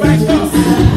Back up.